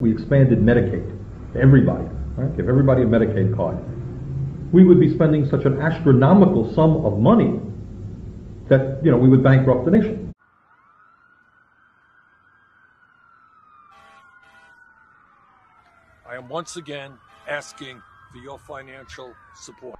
we expanded Medicaid to everybody, right? give everybody a Medicaid card, we would be spending such an astronomical sum of money that you know we would bankrupt the nation. I am once again asking for your financial support.